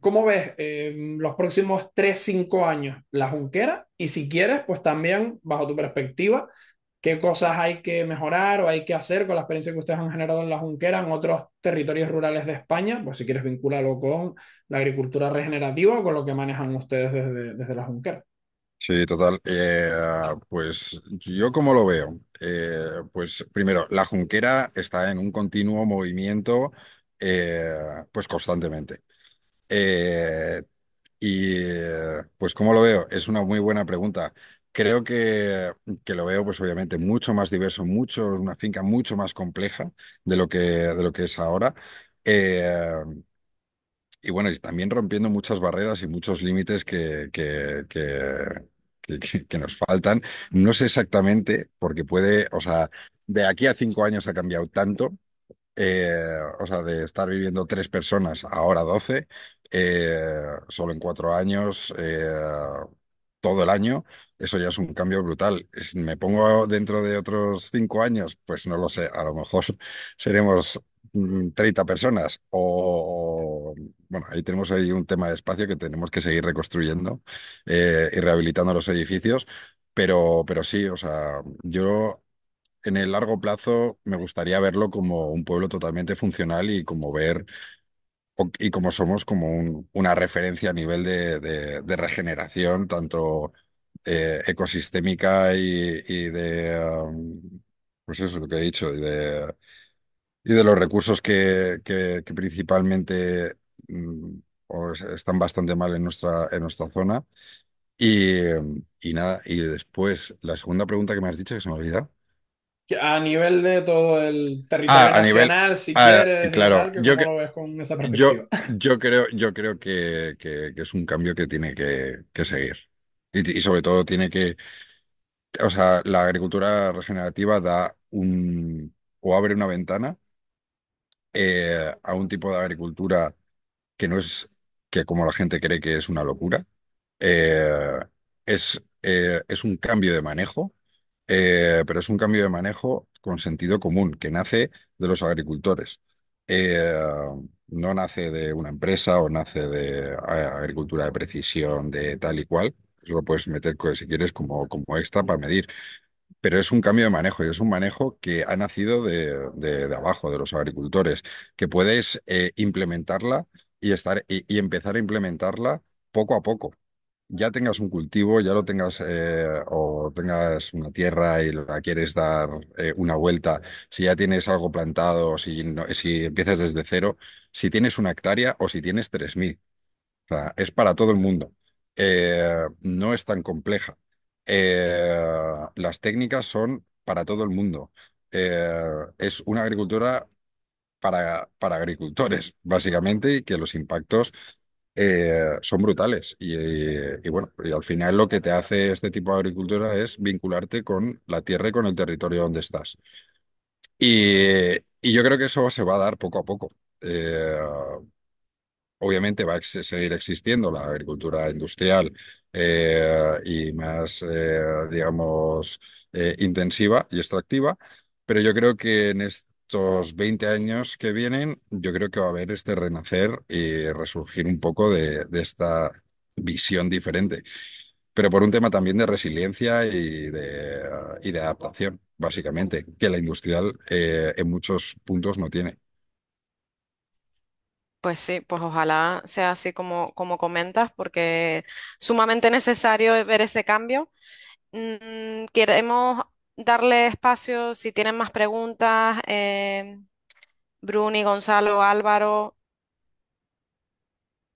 ¿Cómo ves eh, los próximos 3 5 años la Junquera? Y si quieres, pues también, bajo tu perspectiva, ¿qué cosas hay que mejorar o hay que hacer con la experiencia que ustedes han generado en la Junquera en otros territorios rurales de España? Pues si quieres vincularlo con la agricultura regenerativa o con lo que manejan ustedes desde, desde la Junquera. Sí, total. Eh, pues yo como lo veo, Eh, pues primero, la Junquera está en un continuo movimiento, eh, pues constantemente. Y pues ¿cómo lo veo? Es una muy buena pregunta. Creo que, que lo veo, pues obviamente, mucho más diverso, mucho, una finca mucho más compleja de lo que, de lo que es ahora. Y bueno, y también rompiendo muchas barreras y muchos límites que, que, que, nos faltan. No sé exactamente, porque puede, o sea, de aquí a cinco años ha cambiado tanto eh, o sea, de estar viviendo tres personas, ahora doce, eh, solo en cuatro años, eh, todo el año, eso ya es un cambio brutal. Si me pongo dentro de otros cinco años, pues no lo sé, a lo mejor seremos mm, 30 personas o, o- bueno, ahí tenemos ahí un tema de espacio que tenemos que seguir reconstruyendo eh, y rehabilitando los edificios. Pero, pero sí, o sea, yo en el largo plazo me gustaría verlo como un pueblo totalmente funcional y como ver y como somos como un- una referencia a nivel de, de- regeneración, tanto eh, ecosistémica y, de, um, pues eso, lo que he dicho, y de, y de los recursos que, que- principalmente o es- están bastante mal en nuestra, en nuestra zona. Y, y nada, y después, la segunda pregunta que me has dicho, que se me ha olvidado. A nivel de todo el territorio Ah, a nivel, nacional, si ah, quieres y claro, tal, que yo, cómo que- lo ves con esa yo, perspectiva. yo creo, yo creo que, que- que es un cambio que tiene que, que seguir. Y, y sobre todo tiene que, o sea, la agricultura regenerativa da un, o abre una ventana eh, a un tipo de agricultura que no es, que como la gente cree que es una locura, eh, es, eh, es un cambio de manejo, eh, pero es un cambio de manejo con sentido común, que nace de los agricultores. No nace de una empresa o nace de agricultura de precisión, de tal y cual. Eso lo puedes meter, si quieres, como, como extra para medir. Pero es un cambio de manejo y es un manejo que ha nacido de, de- de abajo, de los agricultores, que puedes implementarla y, estar, y, empezar a implementarla poco a poco. Ya tengas un cultivo, ya lo tengas eh, o tengas una tierra y la quieres dar eh, una vuelta, si ya tienes algo plantado, si, no- si empiezas desde cero, si tienes una hectárea o si tienes 3.000. O sea, es para todo el mundo. Eh, no es tan compleja. Las técnicas son para todo el mundo. Es una agricultura para, para agricultores, básicamente, y que los impactos eh, son brutales. Y, y bueno, y al final lo que te hace este tipo de agricultura es vincularte con la tierra y con el territorio donde estás. Y, y yo creo que eso se va a dar poco a poco. Eh, Obviamente va a ex- seguir existiendo la agricultura industrial eh, y más, eh, digamos, eh, intensiva y extractiva, pero yo creo que en estos 20 años que vienen, yo creo que va a haber este renacer y resurgir un poco de, esta visión diferente, pero por un tema también de resiliencia y de, y de adaptación, básicamente, que la industrial eh, en muchos puntos no tiene. Pues sí, pues ojalá sea así como, como comentas, porque sumamente necesario ver ese cambio. Mm, queremos darle espacio si tienen más preguntas. eh, Bruni, Gonzalo, Álvaro,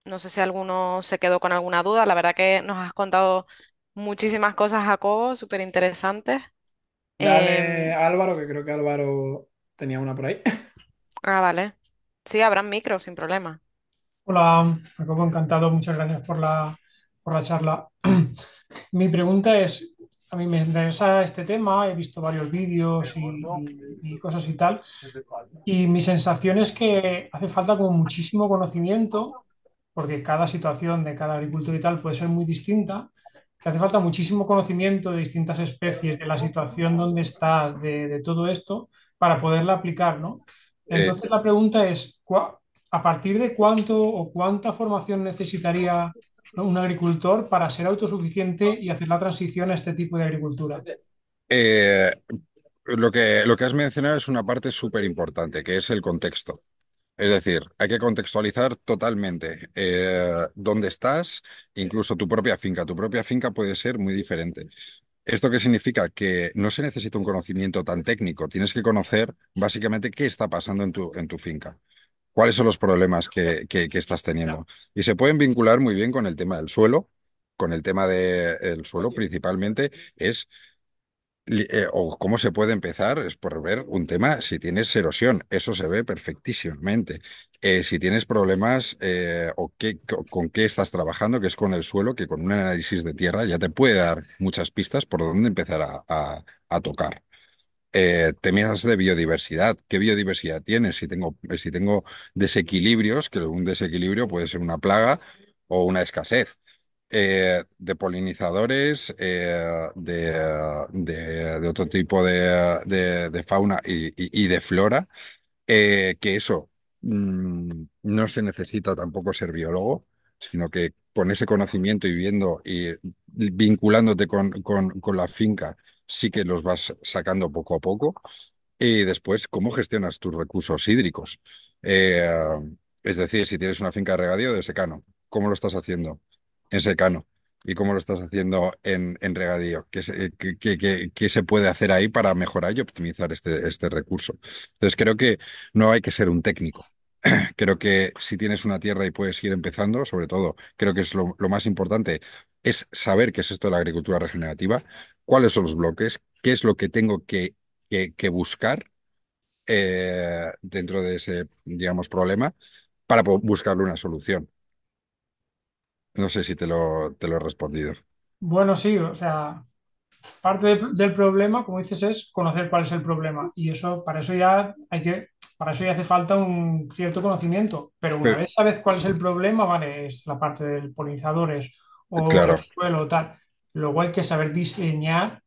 no sé si alguno se quedó con alguna duda. La verdad que nos has contado muchísimas cosas, Jacobo, súper interesantes. Dale Em, Álvaro, que creo que Álvaro tenía una por ahí. ah, vale. Sí, habrán micro, sin problema. Hola, Jacobo, encantado. Muchas gracias por la, por la charla. Mi pregunta es, a mí me interesa este tema, he visto varios vídeos y, y- y cosas y tal, y mi sensación es que hace falta como muchísimo conocimiento, porque cada situación de cada agricultor y tal puede ser muy distinta, que hace falta muchísimo conocimiento de distintas especies, de la situación donde estás, de, de todo esto, para poderla aplicar, ¿no? Eh, Entonces la pregunta es, ¿cuá- ¿a partir de cuánto o cuánta formación necesitaría un agricultor para ser autosuficiente y hacer la transición a este tipo de agricultura? eh, Lo que, lo que has mencionado es una parte súper importante, que es el contexto. Es decir, hay que contextualizar totalmente eh, dónde estás, incluso tu propia finca. Tu propia finca puede ser muy diferente. ¿Esto qué significa? Que no se necesita un conocimiento tan técnico. Tienes que conocer básicamente qué está pasando en tu, en tu finca. ¿Cuáles son los problemas que, que- que estás teniendo? Y se pueden vincular muy bien con el tema del suelo. Con el tema del suelo principalmente es eh, o cómo se puede empezar es por ver un tema si tienes erosión, eso se ve perfectísimamente. Eh, si tienes problemas eh, o qué, co- con qué estás trabajando, que es con el suelo, que con un análisis de tierra ya te puede dar muchas pistas por dónde empezar a, a- a tocar. Eh, temas de biodiversidad, ¿qué biodiversidad tienes? Si tengo, si tengo desequilibrios, que un desequilibrio puede ser una plaga o una escasez eh, de polinizadores, eh, de, de- otro tipo de, de- fauna y, y- y de flora, eh, que eso mm, no se necesita tampoco ser biólogo, sino que con ese conocimiento y viendo y vinculándote con, con, con la finca, sí que los vas sacando poco a poco. Y después, ¿cómo gestionas tus recursos hídricos? Eh, es decir, si tienes una finca de regadío de secano, ¿cómo lo estás haciendo? En secano. ¿Y cómo lo estás haciendo en, regadío? ¿Qué se, qué- qué- qué se puede hacer ahí para mejorar y optimizar este, este recurso? Entonces, creo que no hay que ser un técnico. Creo que si tienes una tierra y puedes ir empezando, sobre todo, creo que es lo, lo más importante, es saber qué es esto de la agricultura regenerativa, cuáles son los bloques, qué es lo que tengo que, que- que buscar eh, dentro de ese, digamos, problema para buscarle una solución. No sé si te lo, te lo he respondido. Bueno, sí, o sea, parte de- del problema, como dices, es conocer cuál es el problema. Y eso, para eso ya hay que, para eso ya hace falta un cierto conocimiento. Pero una Pero, vez sabes cuál es el problema, vale, es la parte del polinizadores o claro, suelo o tal. Luego hay que saber diseñar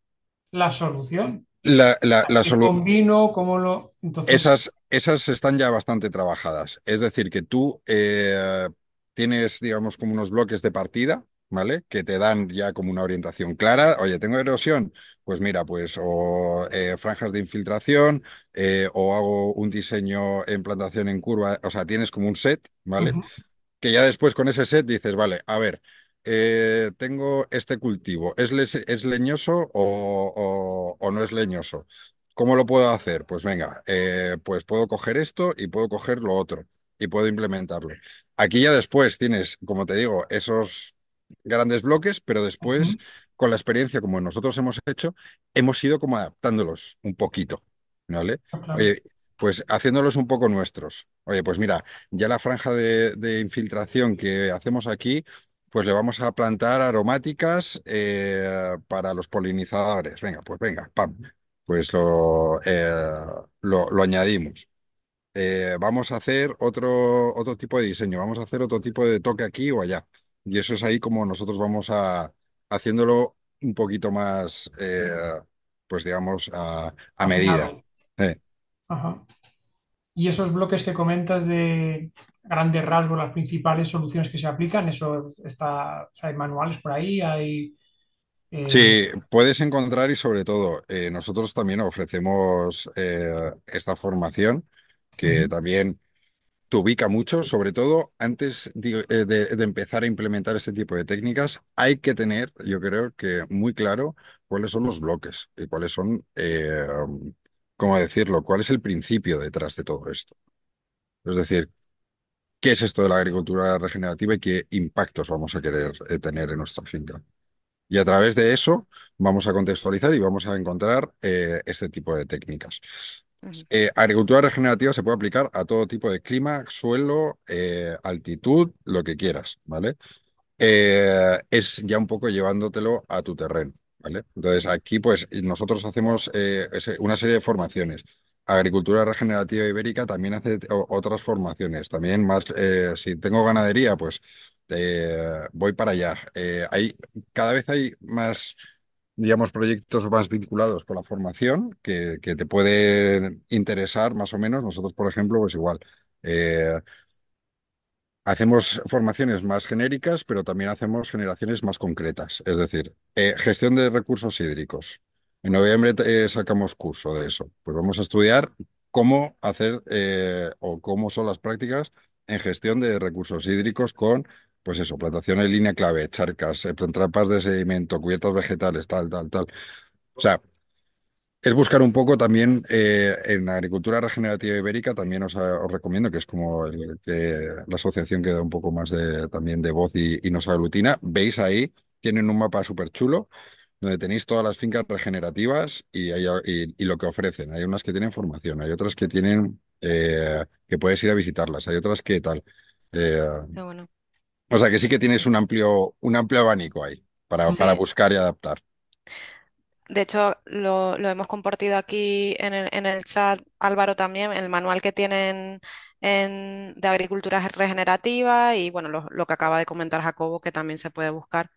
la solución. la, la, la ¿Qué solu- combino? ¿Cómo lo...? Entonces, Esas, esas están ya bastante trabajadas. Es decir, que tú eh, tienes, digamos, como unos bloques de partida, ¿vale? Que te dan ya como una orientación clara. Oye, tengo erosión. Pues mira, pues o eh, franjas de infiltración eh, o hago un diseño en plantación en curva. O sea, tienes como un set, ¿vale? que ya después con ese set dices, vale, a ver, eh, tengo este cultivo, ¿es, le- es leñoso o, o- o no es leñoso? ¿Cómo lo puedo hacer? Pues venga, eh, pues puedo coger esto y puedo coger lo otro y puedo implementarlo. Aquí ya después tienes, como te digo, esos grandes bloques, pero después, con la experiencia como nosotros hemos hecho, hemos ido como adaptándolos un poquito, ¿vale? claro. Oye, pues haciéndolos un poco nuestros. Oye, pues mira, ya la franja de, de infiltración que hacemos aquí, pues le vamos a plantar aromáticas eh, para los polinizadores. Venga, pues venga, pam. Pues lo, eh, lo, lo añadimos. Eh, vamos a hacer otro, otro tipo de diseño, vamos a hacer otro tipo de toque aquí o allá. Y eso es ahí como nosotros vamos a haciéndolo un poquito más, pues digamos, a, a medida. Ajá. Y esos bloques que comentas de grandes rasgos, las principales soluciones que se aplican, eso está, o sea, hay manuales por ahí, hay... eh, Sí, puedes encontrar y sobre todo, eh, nosotros también ofrecemos eh, esta formación que también te ubica mucho, sobre todo antes de, de empezar a implementar este tipo de técnicas, hay que tener, yo creo que muy claro cuáles son los bloques y cuáles son, ¿cómo decirlo? ¿Cuál es el principio detrás de todo esto? Es decir, ¿qué es esto de la agricultura regenerativa y qué impactos vamos a querer eh, tener en nuestra finca? Y a través de eso vamos a contextualizar y vamos a encontrar eh, este tipo de técnicas. Eh, agricultura regenerativa se puede aplicar a todo tipo de clima, suelo, eh, altitud, lo que quieras, ¿vale? Es ya un poco llevándotelo a tu terreno, ¿vale? Entonces aquí pues nosotros hacemos eh, una serie de formaciones. Agricultura regenerativa ibérica también hace otras formaciones, también más, eh, si tengo ganadería, pues eh, voy para allá. Eh, hay, cada vez hay más, digamos, proyectos más vinculados con la formación que, que te pueden interesar más o menos. Nosotros, por ejemplo, pues igual. Hacemos formaciones más genéricas, pero también hacemos generaciones más concretas. Es decir, eh, gestión de recursos hídricos. En noviembre eh, sacamos curso de eso. Pues vamos a estudiar cómo hacer eh, o cómo son las prácticas en gestión de recursos hídricos con, pues eso, plantación en línea clave, charcas, trampas de sedimento, cubiertas vegetales, tal, tal, tal. O sea, es buscar un poco también eh, en agricultura regenerativa ibérica, también os, os recomiendo, que es como el que, la asociación que da un poco más de, también de voz y, y nos aglutina. Veis ahí, tienen un mapa súper chulo donde tenéis todas las fincas regenerativas y, hay- y- y lo que ofrecen. Hay unas que tienen formación, hay otras que tienen eh, que puedes ir a visitarlas, hay otras que tal. Eh, qué bueno. o sea que sí que tienes un amplio, un amplio abanico ahí para, para buscar y adaptar. De hecho, lo, lo hemos compartido aquí en el, en el chat, Álvaro también, el manual que tienen en- de agricultura regenerativa y bueno, lo, lo que acaba de comentar Jacobo, que también se puede buscar.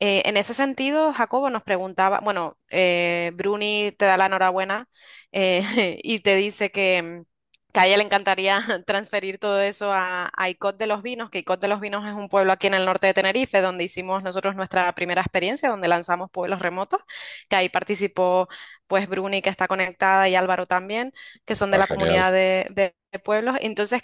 Eh, en ese sentido, Jacobo nos preguntaba, bueno, eh, Bruni te da la enhorabuena eh, y te dice que, que a ella le encantaría transferir todo eso a, a Icot de los Vinos, que Icot de los Vinos es un pueblo aquí en el norte de Tenerife, donde hicimos nosotros nuestra primera experiencia, donde lanzamos pueblos remotos, que ahí participó pues Bruni, que está conectada, y Álvaro también, que son de Ah, la genial. comunidad de, de- de pueblos. Entonces,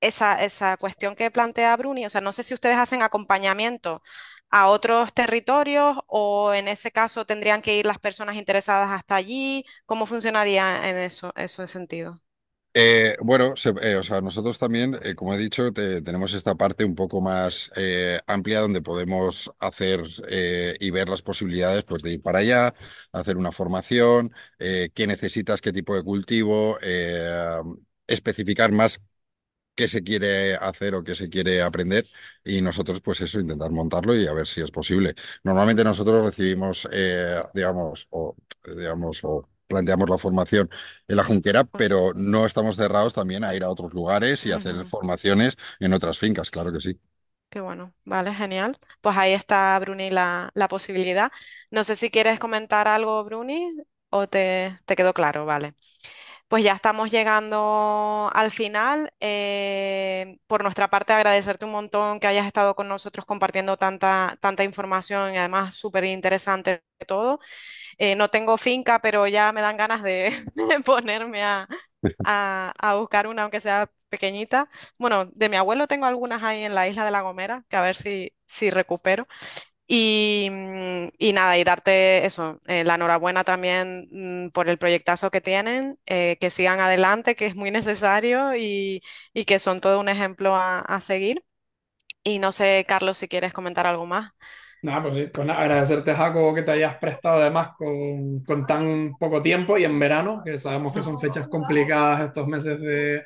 esa, esa cuestión que plantea Bruni, o sea, no sé si ustedes hacen acompañamiento a otros territorios o en ese caso tendrían que ir las personas interesadas hasta allí. ¿Cómo funcionaría en eso, eso sentido? Eh, bueno, se- eh, o sea, nosotros también, eh, como he dicho, te- tenemos esta parte un poco más eh, amplia donde podemos hacer y ver las posibilidades pues, de ir para allá, hacer una formación, qué necesitas, qué tipo de cultivo, especificar más qué se quiere hacer o qué se quiere aprender y nosotros pues eso, intentar montarlo y a ver si es posible. Normalmente nosotros recibimos, eh, digamos, o, digamos, o planteamos la formación en la Junquera, pero no estamos cerrados también a ir a otros lugares y hacer formaciones en otras fincas, claro que sí. Qué bueno, vale, genial. Pues ahí está, Bruni, la, la posibilidad. No sé si quieres comentar algo, Bruni, o te, te quedó claro, vale. Pues ya estamos llegando al final. Eh, por nuestra parte, agradecerte un montón que hayas estado con nosotros compartiendo tanta, tanta información y además súper interesante todo. Eh, no tengo finca, pero ya me dan ganas de, ponerme a, buscar una, aunque sea pequeñita. Bueno, de mi abuelo tengo algunas ahí en la isla de La Gomera, que a ver si, recupero. Y, mm, y nada, y darte eso, eh, la enhorabuena también mm, por el proyectazo que tienen, eh, que sigan adelante, que es muy necesario y, y que son todo un ejemplo a, a seguir. Y no sé, Carlos, si quieres comentar algo más. Nada, pues sí, pues nada, agradecerte, Jaco, que te hayas prestado además con, con tan poco tiempo y en verano, que sabemos que son fechas complicadas estos meses de,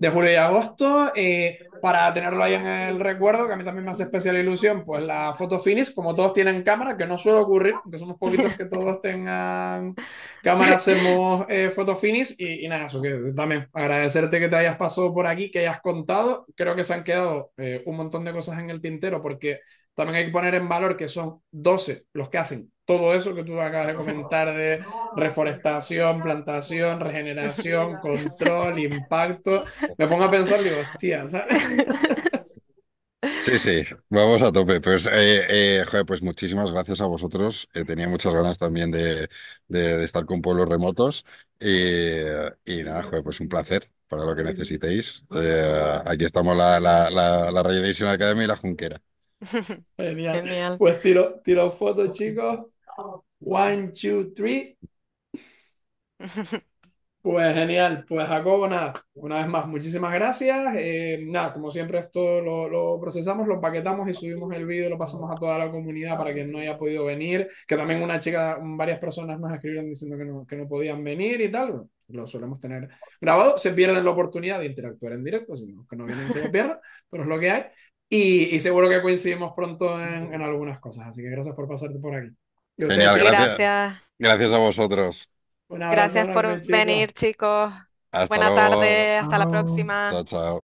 de julio y agosto, eh, para tenerlo ahí en el recuerdo, que a mí también me hace especial ilusión, pues la foto finish, como todos tienen cámara, que no suele ocurrir, que somos poquitos que todos tengan cámara, hacemos eh, foto finish. Y, y nada, eso que también agradecerte que te hayas pasado por aquí, que hayas contado, creo que se han quedado eh, un montón de cosas en el tintero porque... También hay que poner en valor que son 12 los que hacen todo eso que tú acabas de comentar de reforestación, plantación, regeneración, control, impacto. Me pongo a pensar, digo, hostia, ¿sabes? Sí, sí, vamos a tope. Pues, eh, eh, joder, pues muchísimas gracias a vosotros. Eh, tenía muchas ganas también de, de- de estar con pueblos remotos. Y, y nada, joder, pues un placer para lo que necesitéis. Eh, aquí estamos la, la, la, la Regeneration Academy y la Junquera. Genial. Genial. Pues tiro, tiro fotos, chicos. One, two, three. Pues genial, pues Jacobo, nada, una vez más, muchísimas gracias. Eh, nada, como siempre, esto lo, lo procesamos, lo paquetamos y subimos el vídeo, lo pasamos a toda la comunidad para quien no haya podido venir. Que también una chica, varias personas nos escribieron diciendo que no, que no podían venir y tal. Lo solemos tener grabado. Se pierden la oportunidad de interactuar en directo, si no, que no vienen se lo pierdan, pero es lo que hay. Y, y seguro que coincidimos pronto en, en algunas cosas. Así que gracias por pasarte por aquí. Y a ustedes, Genial, chicos, gracias. Gracias. Gracias a vosotros. un abrazo Gracias enorme, por chicos. venir, chicos. Hasta Buena luego. tarde, hasta la Chao. próxima. Chao, chao.